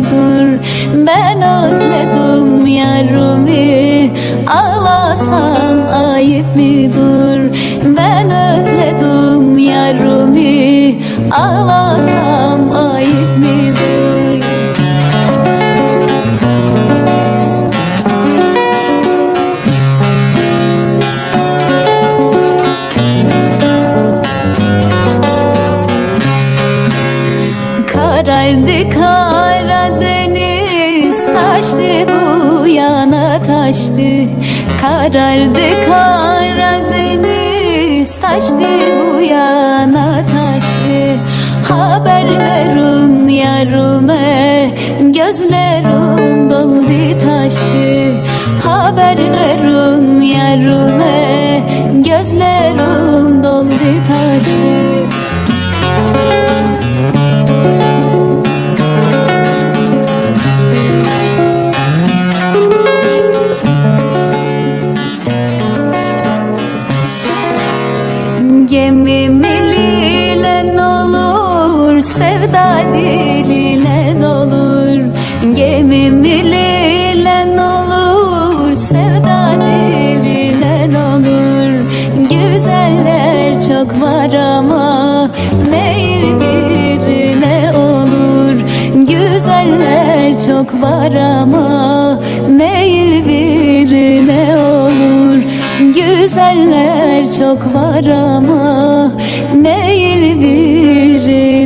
mıdır Ben özledim yarımı. Ağlasam ayıp mıdır? Ben özledim yarımı. Ağlasam ayıp mıdır? Karardı Karadeniz taştı bu yana taştı. Karardı Karadeniz taştı bu yana taştı. Haber verin yarime gözlerim doldu taştı. Haber verin yarime gözlerim doldu taştı Gemimi lilen olur Sevda dililen olur. Gemimi lilen olur Sevda dililen olur. Güzeller çok var ama Meyil birine olur. Güzeller çok var ama Dertler çok var ama değil biri.